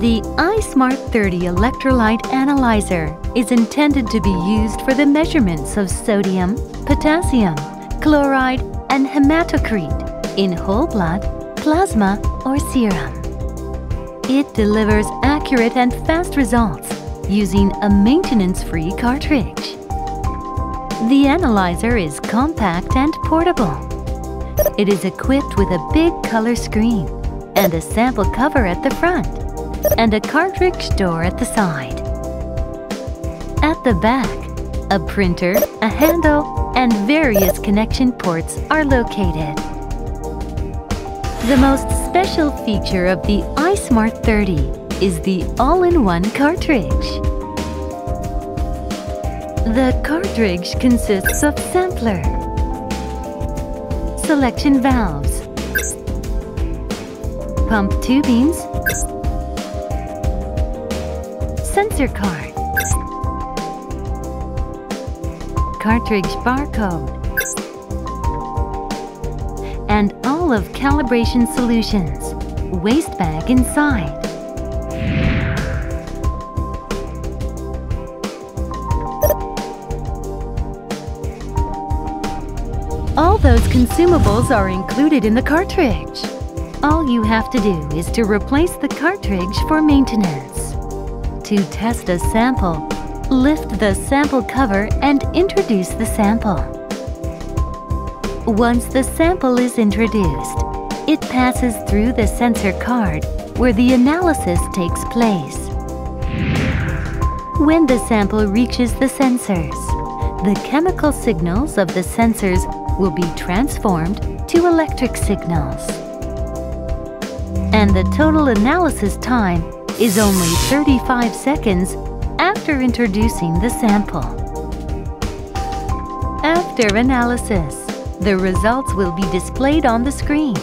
The i-Smart 30 electrolyte analyzer is intended to be used for the measurements of sodium, potassium, chloride, and hematocrit in whole blood, plasma, or serum. It delivers accurate and fast results using a maintenance-free cartridge. The analyzer is compact and portable. It is equipped with a big color screen and a sample cover at the front and a cartridge door at the side. At the back, a printer, a handle, and various connection ports are located. The most special feature of the i-Smart 30 is the all-in-one cartridge. The cartridge consists of sampler, selection valves, pump tubings, sensor card, cartridge barcode, and all of calibration solutions, waste bag inside. All those consumables are included in the cartridge. All you have to do is to replace the cartridge for maintenance. To test a sample, lift the sample cover and introduce the sample. Once the sample is introduced, it passes through the sensor card where the analysis takes place. When the sample reaches the sensors, the chemical signals of the sensors will be transformed to electric signals. And the total analysis time is only 35 seconds after introducing the sample. After analysis, the results will be displayed on the screen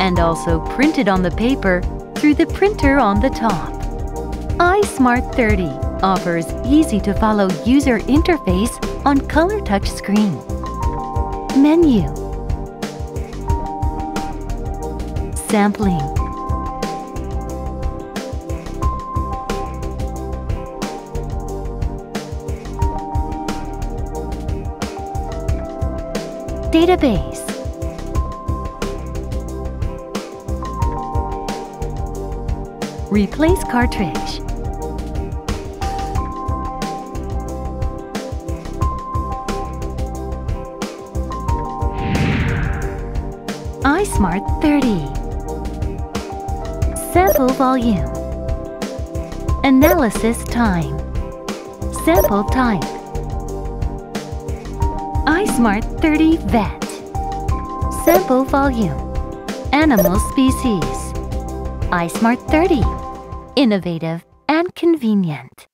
and also printed on the paper through the printer on the top. i-Smart 30 offers easy-to-follow user interface on color touch screen. Menu Sampling Database. Replace cartridge. i-Smart 30 Sample volume. Analysis time. Sample type i-Smart 30 Vet. Sample volume. Animal species. i-Smart 30 Innovative and convenient